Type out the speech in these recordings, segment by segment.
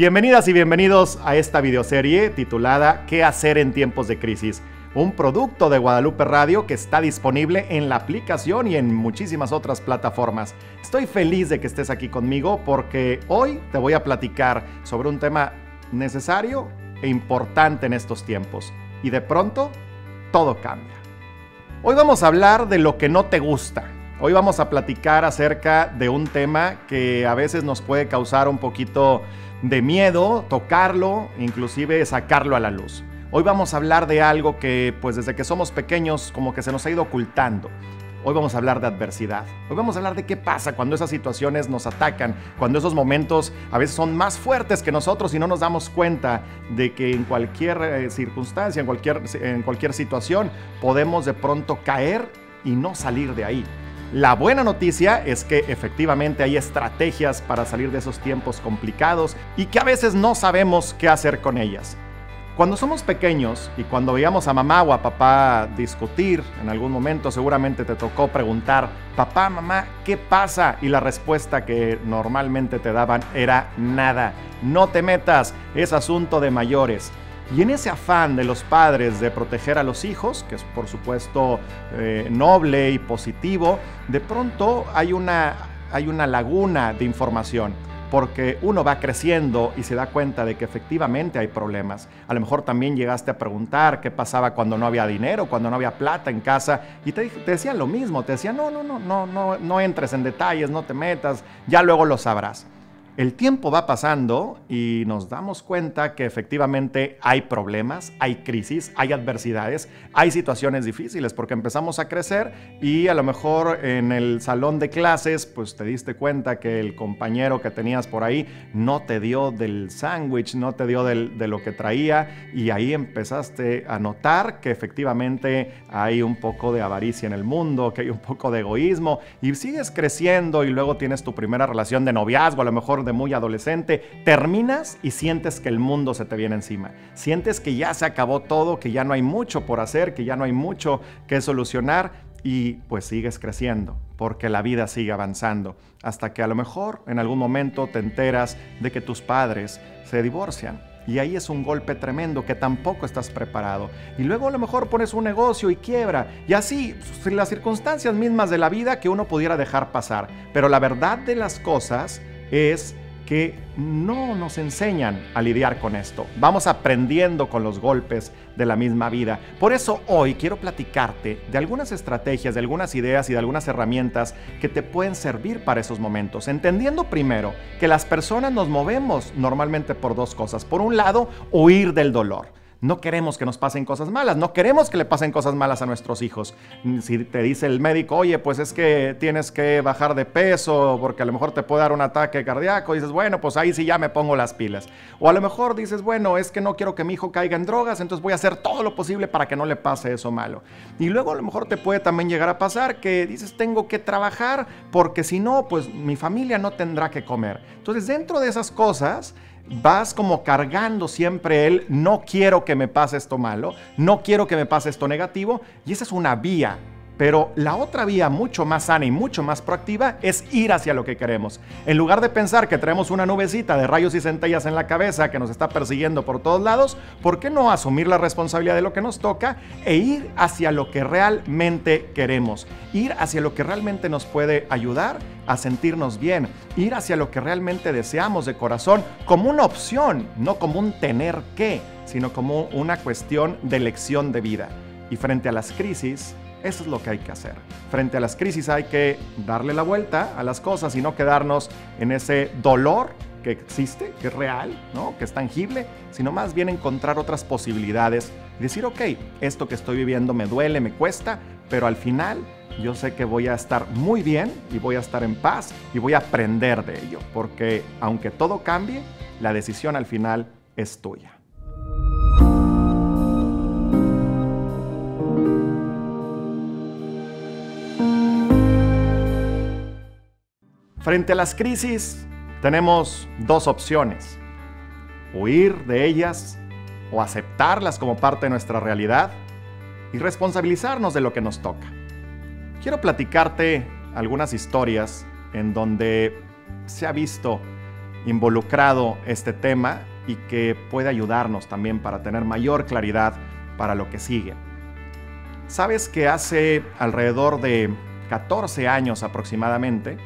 Bienvenidas y bienvenidos a esta videoserie titulada ¿Qué hacer en tiempos de crisis? Un producto de Guadalupe Radio que está disponible en la aplicación y en muchísimas otras plataformas. Estoy feliz de que estés aquí conmigo porque hoy te voy a platicar sobre un tema necesario e importante en estos tiempos. Y de pronto, todo cambia. Hoy vamos a hablar de lo que no te gusta. Hoy vamos a platicar acerca de un tema que a veces nos puede causar un poquito de miedo, tocarlo, inclusive sacarlo a la luz. Hoy vamos a hablar de algo que pues desde que somos pequeños como que se nos ha ido ocultando. Hoy vamos a hablar de adversidad. Hoy vamos a hablar de qué pasa cuando esas situaciones nos atacan, cuando esos momentos a veces son más fuertes que nosotros y no nos damos cuenta de que en cualquier eh, circunstancia, en cualquier, en cualquier situación, podemos de pronto caer y no salir de ahí. La buena noticia es que efectivamente hay estrategias para salir de esos tiempos complicados y que a veces no sabemos qué hacer con ellas. Cuando somos pequeños y cuando veíamos a mamá o a papá discutir, en algún momento seguramente te tocó preguntar, papá, mamá, ¿qué pasa? Y la respuesta que normalmente te daban era nada, no te metas, es asunto de mayores. Y en ese afán de los padres de proteger a los hijos, que es por supuesto eh, noble y positivo, de pronto hay una, hay una laguna de información porque uno va creciendo y se da cuenta de que efectivamente hay problemas. A lo mejor también llegaste a preguntar qué pasaba cuando no había dinero, cuando no había plata en casa y te, te decían lo mismo, te decían, no, no, no, no, no, no entres en detalles, no te metas, ya luego lo sabrás. El tiempo va pasando y nos damos cuenta que efectivamente hay problemas, hay crisis, hay adversidades, hay situaciones difíciles porque empezamos a crecer y a lo mejor en el salón de clases pues te diste cuenta que el compañero que tenías por ahí no te dio del sándwich, no te dio de lo que traía y ahí empezaste a notar que efectivamente hay un poco de avaricia en el mundo, que hay un poco de egoísmo y sigues creciendo y luego tienes tu primera relación de noviazgo, a lo mejor de muy adolescente, terminas y sientes que el mundo se te viene encima. Sientes que ya se acabó todo, que ya no hay mucho por hacer, que ya no hay mucho que solucionar y pues sigues creciendo porque la vida sigue avanzando hasta que a lo mejor en algún momento te enteras de que tus padres se divorcian. Y ahí es un golpe tremendo que tampoco estás preparado. Y luego a lo mejor pones un negocio y quiebra. Y así, las circunstancias mismas de la vida que uno pudiera dejar pasar. Pero la verdad de las cosas es que no nos enseñan a lidiar con esto. Vamos aprendiendo con los golpes de la misma vida. Por eso hoy quiero platicarte de algunas estrategias, de algunas ideas y de algunas herramientas que te pueden servir para esos momentos. Entendiendo primero que las personas nos movemos normalmente por dos cosas. Por un lado, huir del dolor. No queremos que nos pasen cosas malas, no queremos que le pasen cosas malas a nuestros hijos. Si te dice el médico, oye, pues es que tienes que bajar de peso porque a lo mejor te puede dar un ataque cardíaco, dices, bueno, pues ahí sí ya me pongo las pilas. O a lo mejor dices, bueno, es que no quiero que mi hijo caiga en drogas, entonces voy a hacer todo lo posible para que no le pase eso malo. Y luego a lo mejor te puede también llegar a pasar que dices, tengo que trabajar porque si no, pues mi familia no tendrá que comer. Entonces, dentro de esas cosas, vas como cargando siempre el no quiero que me pase esto malo, no quiero que me pase esto negativo, y esa es una vía pero la otra vía mucho más sana y mucho más proactiva es ir hacia lo que queremos. En lugar de pensar que traemos una nubecita de rayos y centellas en la cabeza que nos está persiguiendo por todos lados, ¿por qué no asumir la responsabilidad de lo que nos toca e ir hacia lo que realmente queremos? Ir hacia lo que realmente nos puede ayudar a sentirnos bien, ir hacia lo que realmente deseamos de corazón como una opción, no como un tener que, sino como una cuestión de elección de vida. Y frente a las crisis, eso es lo que hay que hacer. Frente a las crisis hay que darle la vuelta a las cosas y no quedarnos en ese dolor que existe, que es real, ¿no? que es tangible, sino más bien encontrar otras posibilidades y decir, ok, esto que estoy viviendo me duele, me cuesta, pero al final yo sé que voy a estar muy bien y voy a estar en paz y voy a aprender de ello, porque aunque todo cambie, la decisión al final es tuya. Frente a las crisis tenemos dos opciones. Huir de ellas o aceptarlas como parte de nuestra realidad y responsabilizarnos de lo que nos toca. Quiero platicarte algunas historias en donde se ha visto involucrado este tema y que puede ayudarnos también para tener mayor claridad para lo que sigue. Sabes que hace alrededor de 14 años aproximadamente,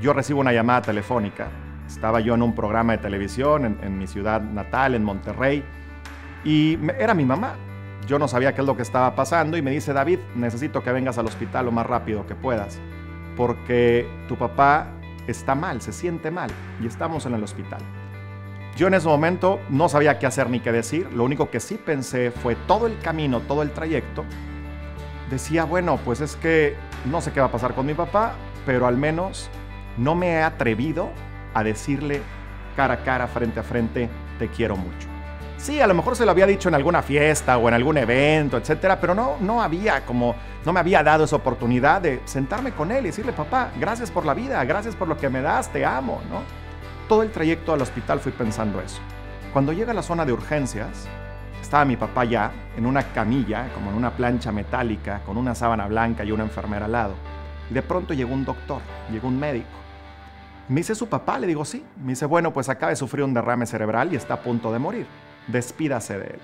yo recibo una llamada telefónica. Estaba yo en un programa de televisión en, mi ciudad natal, en Monterrey, y era mi mamá. Yo no sabía qué es lo que estaba pasando y me dice, David, necesito que vengas al hospital lo más rápido que puedas, porque tu papá está mal, se siente mal y estamos en el hospital. Yo en ese momento no sabía qué hacer ni qué decir, lo único que sí pensé fue todo el camino, todo el trayecto. Decía, bueno, pues es que no sé qué va a pasar con mi papá, pero al menos no me he atrevido a decirle cara a cara, frente a frente, te quiero mucho. Sí, a lo mejor se lo había dicho en alguna fiesta o en algún evento, etcétera, pero no, no había como, no me había dado esa oportunidad de sentarme con él y decirle, papá, gracias por la vida, gracias por lo que me das, te amo, ¿no? Todo el trayecto al hospital fui pensando eso. Cuando llega a la zona de urgencias, estaba mi papá ya en una camilla, como en una plancha metálica, con una sábana blanca y una enfermera al lado. Y de pronto llegó un doctor, llegó un médico. Me dice su papá, le digo sí. Me dice, bueno, pues acaba de sufrir un derrame cerebral y está a punto de morir. Despídase de él.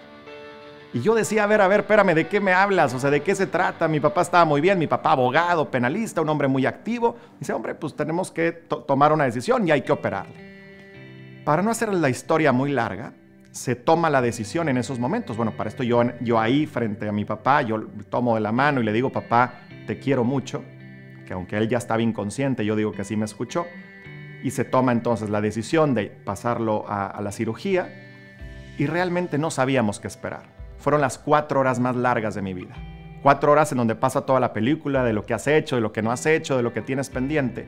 Y yo decía, a ver, a ver, espérame, ¿de qué me hablas? O sea, ¿de qué se trata? Mi papá estaba muy bien, mi papá abogado, penalista, un hombre muy activo. Dice, hombre, pues tenemos que tomar una decisión y hay que operarle. Para no hacer la historia muy larga, se toma la decisión en esos momentos. Bueno, para esto yo, yo ahí frente a mi papá, yo tomo de la mano y le digo, papá, te quiero mucho, que aunque él ya estaba inconsciente, yo digo que sí me escuchó y se toma entonces la decisión de pasarlo a, la cirugía y realmente no sabíamos qué esperar. Fueron las cuatro horas más largas de mi vida. Cuatro horas en donde pasa toda la película de lo que has hecho, de lo que no has hecho, de lo que tienes pendiente.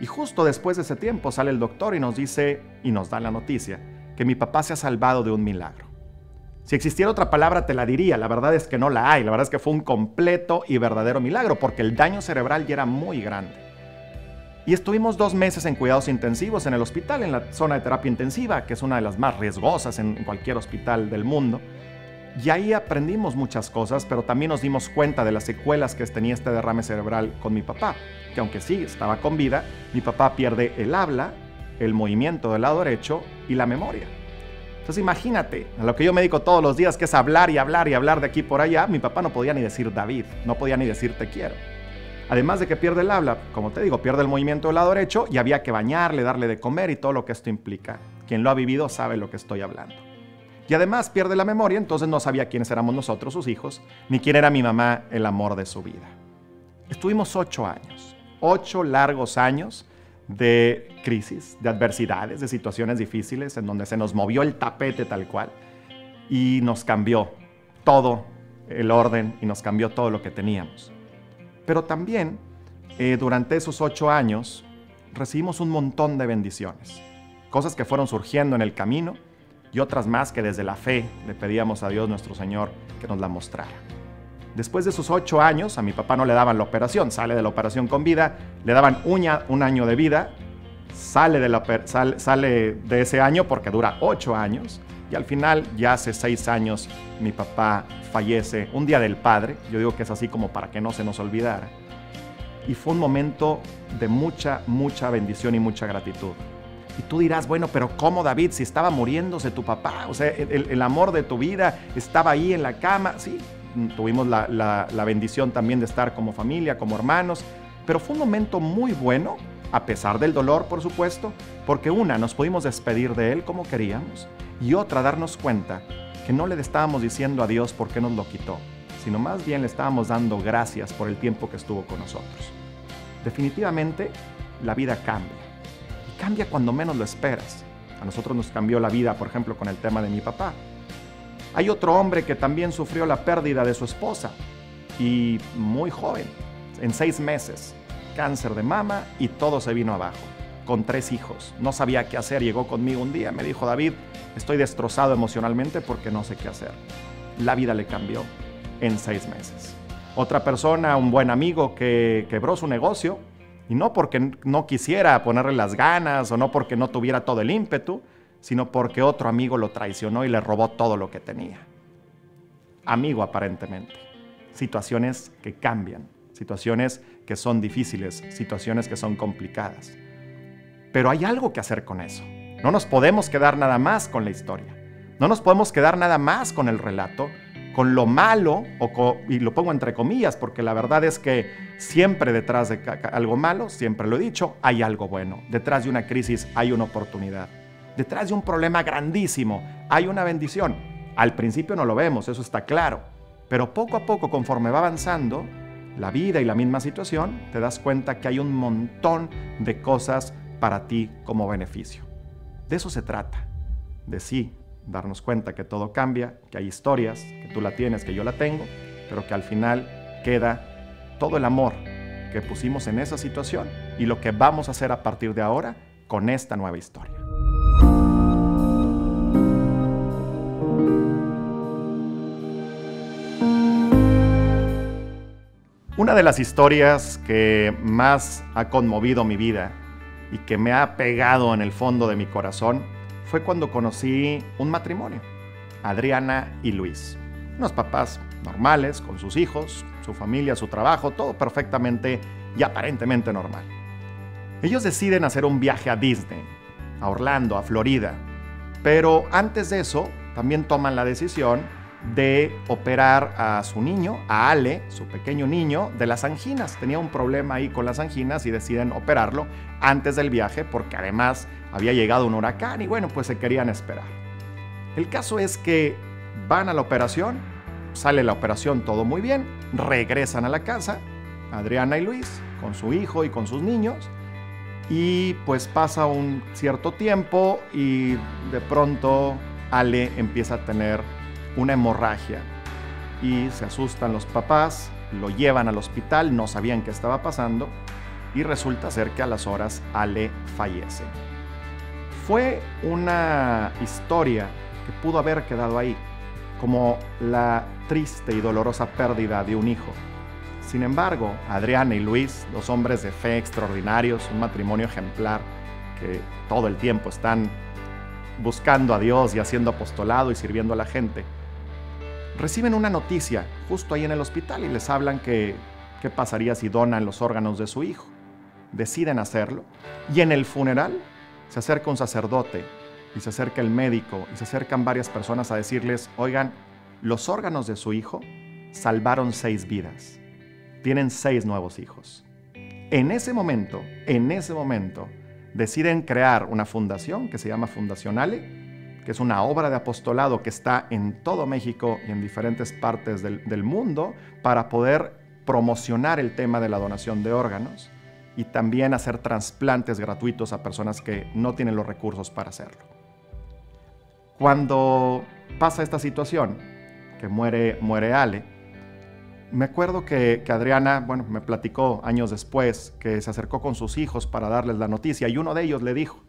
Y justo después de ese tiempo sale el doctor y nos dice, y nos da la noticia, que mi papá se ha salvado de un milagro. Si existiera otra palabra te la diría, la verdad es que no la hay, la verdad es que fue un completo y verdadero milagro, porque el daño cerebral ya era muy grande. Y estuvimos dos meses en cuidados intensivos en el hospital, en la zona de terapia intensiva, que es una de las más riesgosas en cualquier hospital del mundo. Y ahí aprendimos muchas cosas, pero también nos dimos cuenta de las secuelas que tenía este derrame cerebral con mi papá, que aunque sí estaba con vida, mi papá pierde el habla, el movimiento del lado derecho y la memoria. Entonces imagínate, a lo que yo me dedico todos los días, que es hablar y hablar y hablar de aquí por allá, mi papá no podía ni decir David, no podía ni decir te quiero. Además de que pierde el habla, como te digo, pierde el movimiento del lado derecho y había que bañarle, darle de comer y todo lo que esto implica. Quien lo ha vivido sabe lo que estoy hablando. Y además pierde la memoria, entonces no sabía quiénes éramos nosotros, sus hijos, ni quién era mi mamá, el amor de su vida. Estuvimos ocho años, ocho largos años de crisis, de adversidades, de situaciones difíciles, en donde se nos movió el tapete tal cual y nos cambió todo el orden y nos cambió todo lo que teníamos. Pero también eh, durante esos ocho años recibimos un montón de bendiciones, cosas que fueron surgiendo en el camino y otras más que desde la fe le pedíamos a Dios nuestro Señor que nos la mostrara. Después de esos ocho años, a mi papá no le daban la operación, sale de la operación con vida, le daban un año de vida, sale de, sale de ese año porque dura ocho años, y al final, ya hace seis años, mi papá fallece, un día del padre, yo digo que es así como para que no se nos olvidara. Y fue un momento de mucha, mucha bendición y mucha gratitud. Y tú dirás, bueno, pero ¿cómo David? Si estaba muriéndose tu papá, o sea, el, amor de tu vida estaba ahí en la cama, sí, tuvimos la, la bendición también de estar como familia, como hermanos, pero fue un momento muy bueno, a pesar del dolor, por supuesto, porque una, nos pudimos despedir de él como queríamos, y otra darnos cuenta que no le estábamos diciendo a Dios por qué nos lo quitó, sino más bien le estábamos dando gracias por el tiempo que estuvo con nosotros. Definitivamente, la vida cambia. Y cambia cuando menos lo esperas. A nosotros nos cambió la vida, por ejemplo, con el tema de mi papá. Hay otro hombre que también sufrió la pérdida de su esposa y muy joven, en seis meses, cáncer de mama y todo se vino abajo con tres hijos. No sabía qué hacer. Llegó conmigo un día, me dijo, David, estoy destrozado emocionalmente porque no sé qué hacer. La vida le cambió en seis meses. Otra persona, un buen amigo que quebró su negocio, y no porque no quisiera ponerle las ganas o no porque no tuviera todo el ímpetu, sino porque otro amigo lo traicionó y le robó todo lo que tenía. Amigo aparentemente. Situaciones que cambian, situaciones que son difíciles, situaciones que son complicadas. Pero hay algo que hacer con eso. No nos podemos quedar nada más con la historia. No nos podemos quedar nada más con el relato, con lo malo, y lo pongo entre comillas, porque la verdad es que siempre detrás de algo malo, siempre lo he dicho, hay algo bueno. Detrás de una crisis hay una oportunidad. Detrás de un problema grandísimo hay una bendición. Al principio no lo vemos, eso está claro. Pero poco a poco, conforme va avanzando la vida y la misma situación, te das cuenta que hay un montón de cosas para ti como beneficio. De eso se trata. De sí, darnos cuenta que todo cambia, que hay historias, que tú la tienes, que yo la tengo, pero que al final queda todo el amor que pusimos en esa situación y lo que vamos a hacer a partir de ahora con esta nueva historia. Una de las historias que más ha conmovido mi vida y que me ha pegado en el fondo de mi corazón fue cuando conocí un matrimonio, Adriana y Luis. Unos papás normales, con sus hijos, su familia, su trabajo, todo perfectamente y aparentemente normal. Ellos deciden hacer un viaje a Disney, a Orlando, a Florida, pero antes de eso también toman la decisión de operar a su niño, a Ale, su pequeño niño, de las anginas. Tenía un problema ahí con las anginas y deciden operarlo antes del viaje porque además había llegado un huracán y bueno, pues se querían esperar. El caso es que van a la operación, sale la operación todo muy bien, regresan a la casa, Adriana y Luis, con su hijo y con sus niños, y pues pasa un cierto tiempo y de pronto Ale empieza a tener una hemorragia y se asustan los papás, lo llevan al hospital, no sabían qué estaba pasando y resulta ser que a las horas Ale fallece. Fue una historia que pudo haber quedado ahí, como la triste y dolorosa pérdida de un hijo. Sin embargo, Adriana y Luis, dos hombres de fe extraordinarios, un matrimonio ejemplar, que todo el tiempo están buscando a Dios y haciendo apostolado y sirviendo a la gente, reciben una noticia justo ahí en el hospital y les hablan que qué pasaría si donan los órganos de su hijo. Deciden hacerlo y en el funeral se acerca un sacerdote y se acerca el médico y se acercan varias personas a decirles, oigan, los órganos de su hijo salvaron seis vidas. Tienen seis nuevos hijos. En ese momento, en ese momento, deciden crear una fundación que se llama Fundación Ale que es una obra de apostolado que está en todo México y en diferentes partes del, mundo para poder promocionar el tema de la donación de órganos y también hacer trasplantes gratuitos a personas que no tienen los recursos para hacerlo. Cuando pasa esta situación, que muere, muere Ale, me acuerdo que, que, Adriana, bueno, me platicó años después que se acercó con sus hijos para darles la noticia y uno de ellos le dijo,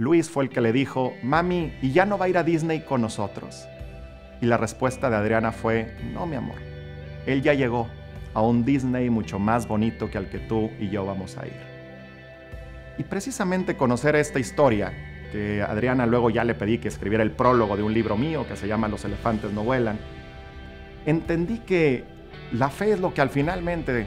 Luis fue el que le dijo, mami, ¿y ya no va a ir a Disney con nosotros? Y la respuesta de Adriana fue, no, mi amor, él ya llegó a un Disney mucho más bonito que al que tú y yo vamos a ir. Y precisamente conocer esta historia, que Adriana luego ya le pedí que escribiera el prólogo de un libro mío que se llama Los elefantes no vuelan, entendí que la fe es lo que al finalmente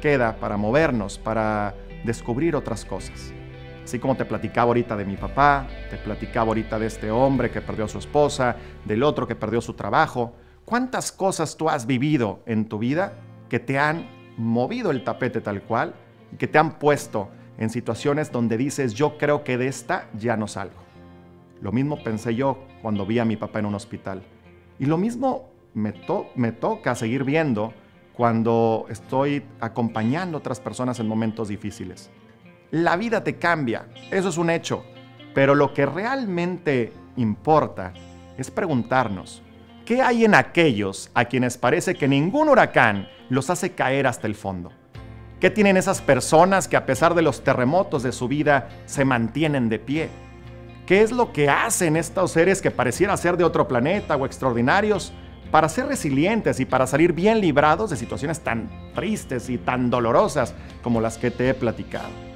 queda para movernos, para descubrir otras cosas. Así como te platicaba ahorita de mi papá, te platicaba ahorita de este hombre que perdió a su esposa, del otro que perdió su trabajo. ¿Cuántas cosas tú has vivido en tu vida que te han movido el tapete tal cual y que te han puesto en situaciones donde dices, yo creo que de esta ya no salgo? Lo mismo pensé yo cuando vi a mi papá en un hospital. Y lo mismo me, me toca seguir viendo cuando estoy acompañando a otras personas en momentos difíciles la vida te cambia, eso es un hecho. Pero lo que realmente importa es preguntarnos, ¿qué hay en aquellos a quienes parece que ningún huracán los hace caer hasta el fondo? ¿Qué tienen esas personas que a pesar de los terremotos de su vida se mantienen de pie? ¿Qué es lo que hacen estos seres que pareciera ser de otro planeta o extraordinarios para ser resilientes y para salir bien librados de situaciones tan tristes y tan dolorosas como las que te he platicado?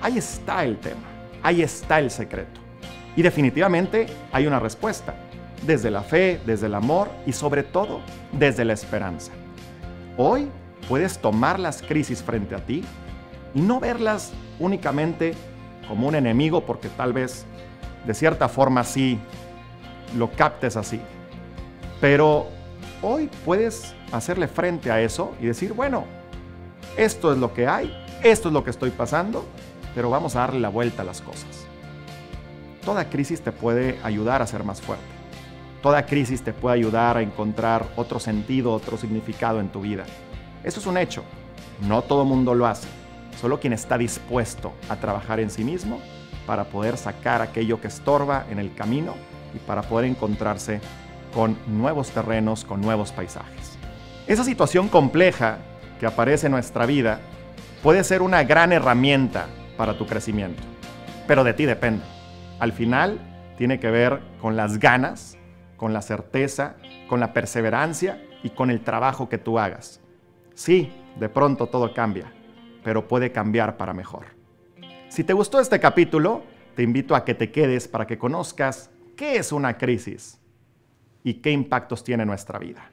Ahí está el tema, ahí está el secreto. Y definitivamente hay una respuesta, desde la fe, desde el amor y sobre todo desde la esperanza. Hoy puedes tomar las crisis frente a ti y no verlas únicamente como un enemigo porque tal vez de cierta forma sí lo captes así. Pero hoy puedes hacerle frente a eso y decir, bueno, esto es lo que hay, esto es lo que estoy pasando, pero vamos a darle la vuelta a las cosas. Toda crisis te puede ayudar a ser más fuerte. Toda crisis te puede ayudar a encontrar otro sentido, otro significado en tu vida. Eso es un hecho. No todo mundo lo hace. Solo quien está dispuesto a trabajar en sí mismo para poder sacar aquello que estorba en el camino y para poder encontrarse con nuevos terrenos, con nuevos paisajes. Esa situación compleja que aparece en nuestra vida puede ser una gran herramienta para tu crecimiento, pero de ti depende. Al final tiene que ver con las ganas, con la certeza, con la perseverancia y con el trabajo que tú hagas. Sí, de pronto todo cambia, pero puede cambiar para mejor. Si te gustó este capítulo, te invito a que te quedes para que conozcas qué es una crisis y qué impactos tiene en nuestra vida.